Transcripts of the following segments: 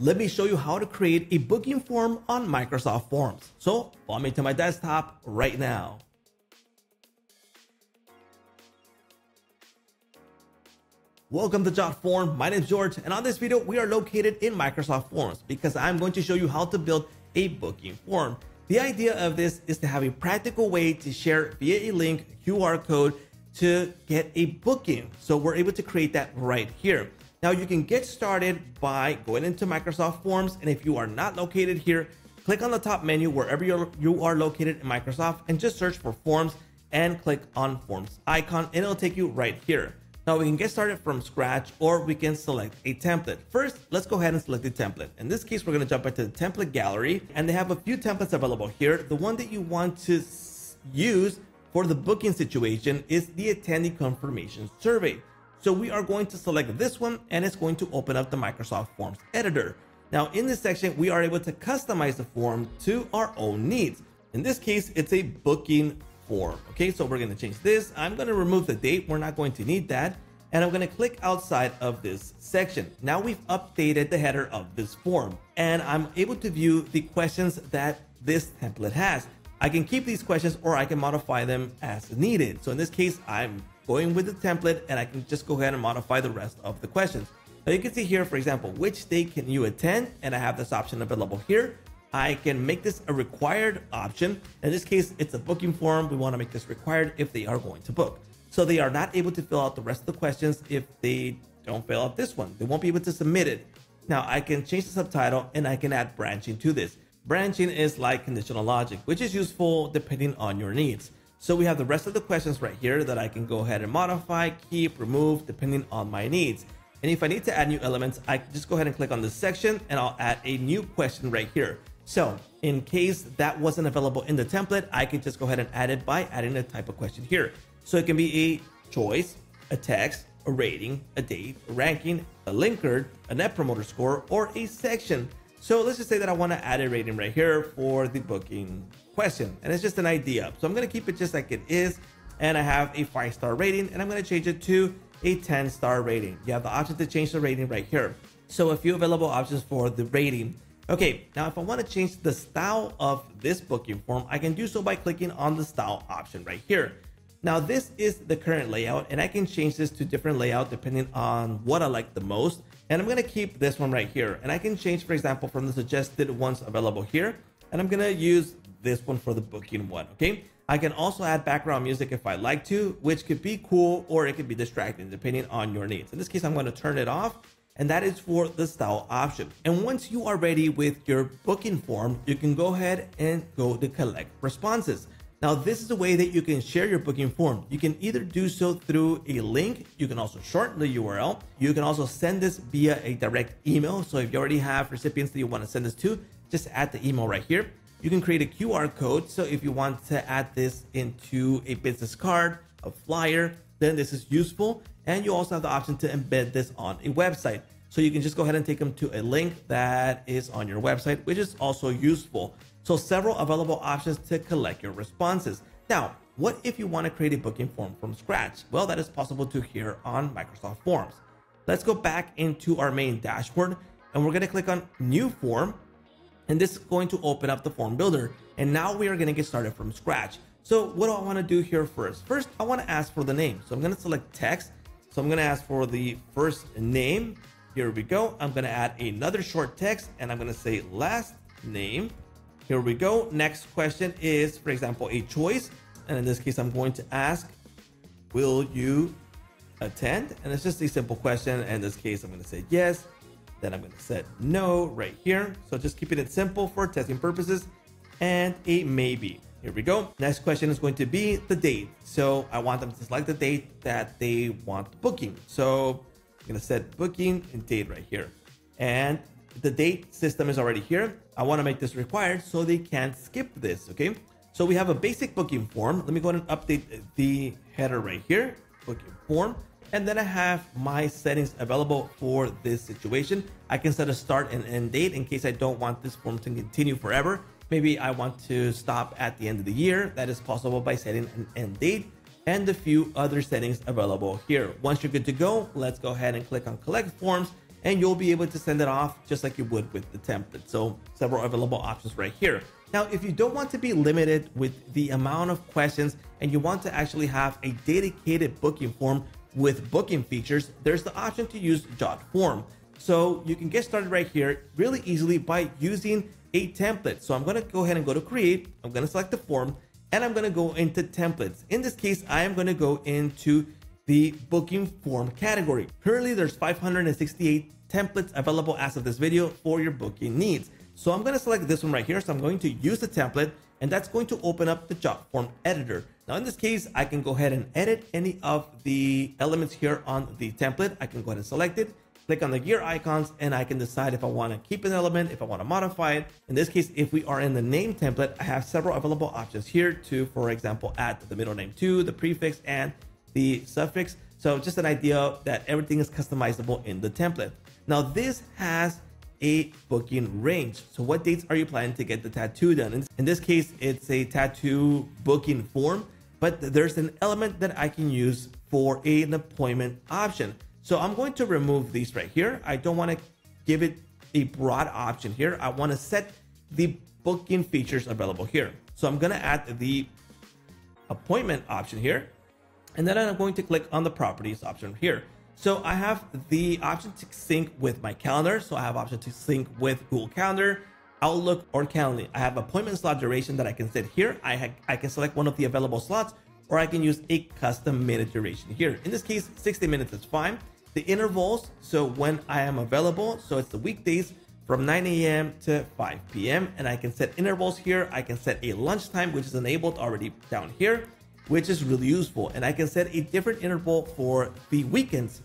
let me show you how to create a booking form on Microsoft Forms. So follow me to my desktop right now. Welcome to JotForm. My name is George, and on this video, we are located in Microsoft Forms because I'm going to show you how to build a booking form. The idea of this is to have a practical way to share via a link QR code to get a booking. So we're able to create that right here. Now you can get started by going into Microsoft Forms. And if you are not located here, click on the top menu wherever you're, you are located in Microsoft and just search for Forms and click on Forms icon and it'll take you right here. Now we can get started from scratch or we can select a template. First, let's go ahead and select the template. In this case, we're gonna jump into the template gallery and they have a few templates available here. The one that you want to use for the booking situation is the attendee confirmation survey. So we are going to select this one and it's going to open up the Microsoft Forms editor. Now in this section, we are able to customize the form to our own needs. In this case, it's a booking form. Okay, so we're gonna change this. I'm gonna remove the date. We're not going to need that. And I'm gonna click outside of this section. Now we've updated the header of this form and I'm able to view the questions that this template has. I can keep these questions or I can modify them as needed. So in this case, I'm going with the template and I can just go ahead and modify the rest of the questions. Now you can see here, for example, which day can you attend? And I have this option available here. I can make this a required option. In this case, it's a booking form. We want to make this required if they are going to book. So they are not able to fill out the rest of the questions if they don't fill out this one. They won't be able to submit it. Now I can change the subtitle and I can add branching to this. Branching is like conditional logic, which is useful depending on your needs. So we have the rest of the questions right here that I can go ahead and modify, keep, remove, depending on my needs. And if I need to add new elements, I can just go ahead and click on this section and I'll add a new question right here. So in case that wasn't available in the template, I can just go ahead and add it by adding a type of question here. So it can be a choice, a text, a rating, a date, a ranking, a Likert, a net promoter score, or a section. So let's just say that I want to add a rating right here for the booking question. And it's just an idea. So I'm going to keep it just like it is. And I have a five star rating and I'm going to change it to a 10 star rating. You have the option to change the rating right here. So a few available options for the rating. Okay, now if I want to change the style of this booking form, I can do so by clicking on the style option right here. Now this is the current layout and I can change this to different layout depending on what I like the most. And I'm going to keep this one right here. And I can change, for example, from the suggested ones available here. And I'm going to use this one for the booking one. Okay. I can also add background music if I like to, which could be cool or it could be distracting depending on your needs. In this case, I'm going to turn it off and that is for the style option. And once you are ready with your booking form, you can go ahead and go to collect responses. Now, this is a way that you can share your booking form. You can either do so through a link. You can also shorten the URL. You can also send this via a direct email. So if you already have recipients that you want to send this to, just add the email right here. You can create a QR code. So if you want to add this into a business card, a flyer, then this is useful. And you also have the option to embed this on a website. So you can just go ahead and take them to a link that is on your website, which is also useful. So several available options to collect your responses. Now, what if you want to create a booking form from scratch? Well, that is possible to here on Microsoft Forms. Let's go back into our main dashboard and we're going to click on new form. And this is going to open up the form builder. And now we are going to get started from scratch. So what do I want to do here first? First, I want to ask for the name. So I'm going to select text. So I'm going to ask for the first name. Here we go. I'm going to add another short text and I'm going to say last name. Here we go. Next question is, for example, a choice. And in this case, I'm going to ask, will you attend? And it's just a simple question. In this case, I'm going to say yes. Then I'm going to set no right here. So just keeping it simple for testing purposes and a maybe. Here we go. Next question is going to be the date. So I want them to select the date that they want the booking. So To set booking and date right here. And the date system is already here. I want to make this required so they can't skip this. Okay. So we have a basic booking form. Let me go ahead and update the header right here, booking form. And then I have my settings available for this situation. I can set a start and end date in case I don't want this form to continue forever. Maybe I want to stop at the end of the year. That is possible by setting an end date and a few other settings available here. Once you're good to go, let's go ahead and click on collect forms and you'll be able to send it off just like you would with the template. So several available options right here. Now, if you don't want to be limited with the amount of questions and you want to actually have a dedicated booking form with booking features, there's the option to use JotForm. So you can get started right here really easily by using a template. So I'm to go ahead and go to create. I'm to select the form and I'm going to go into templates. In this case, I am going to go into the booking form category. Currently, there's 568 templates available as of this video for your booking needs. So I'm going to select this one right here. So I'm going to use the template and that's going to open up the JotForm editor. Now in this case, I can go ahead and edit any of the elements here on the template. I can go ahead and select it, click on the gear icons, and I can decide if I want to keep an element, if I want to modify it. In this case, if we are in the name template, I have several available options here to, for example, add the middle name to, the prefix, and the suffix. So just an idea that everything is customizable in the template. Now this has a booking range. So what dates are you planning to get the tattoo done? In this case, it's a tattoo booking form, but there's an element that I can use for an appointment option. So I'm going to remove these right here. I don't want to give it a broad option here. I want to set the booking features available here. So I'm going to add the appointment option here. And then I'm going to click on the properties option here. So I have the option to sync with my calendar. So I have option to sync with Google Calendar, Outlook, or Calendly. I have appointment slot duration that I can set here. I, I can select one of the available slots, or I can use a custom minute duration here. In this case, 60 minutes is fine. The intervals, so when I am available, so it's the weekdays from 9 a.m. to 5 p.m. And I can set intervals here. I can set a lunchtime, which is enabled already down here, which is really useful. And I can set a different interval for the weekends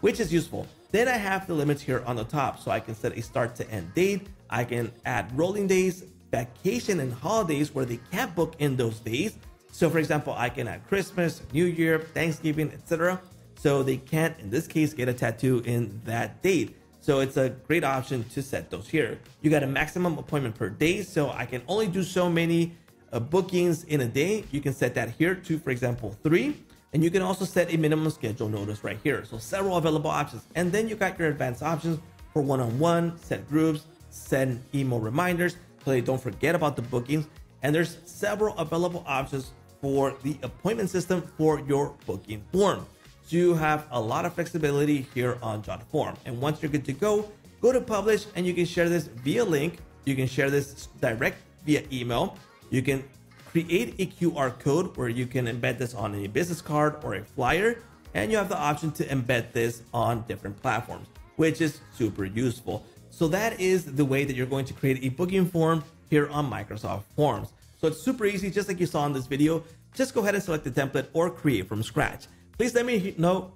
which is useful. Then I have the limits here on the top, so I can set a start to end date. I can add rolling days, vacation and holidays where they can't book in those days. So for example, I can add Christmas, New Year, Thanksgiving, etc. So they can't, in this case, get a tattoo in that date. So it's a great option to set those here. You got a maximum appointment per day. So I can only do so many uh, bookings in a day. You can set that here to, for example, three. And you can also set a minimum schedule notice right here. So several available options. And then you got your advanced options for one-on-one, -on -one, set groups, send email reminders so they don't forget about the bookings. And there's several available options for the appointment system for your booking form. You have a lot of flexibility here on JotForm. And once you're good to go, go to publish and you can share this via link. You can share this direct via email. You can create a QR code where you can embed this on a business card or a flyer. And you have the option to embed this on different platforms, which is super useful. So that is the way that you're going to create a booking form here on Microsoft Forms. So it's super easy, just like you saw in this video. Just go ahead and select the template or create from scratch. Please let me know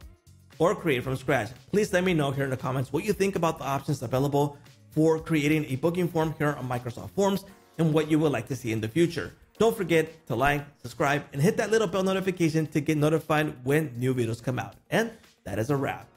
or create from scratch. Please let me know here in the comments what you think about the options available for creating a booking form here on Microsoft Forms and what you would like to see in the future. Don't forget to like, subscribe, and hit that little bell notification to get notified when new videos come out. And that is a wrap.